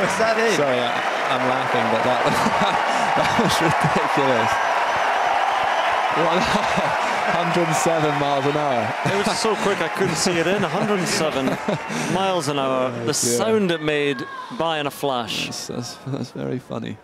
Was that it? Sorry, I, am laughing, but that, that was ridiculous. 107 miles an hour. It was so quick I couldn't see it in. 107 miles an hour. The oh, sound it made by in a flash. That's, that's, that's very funny.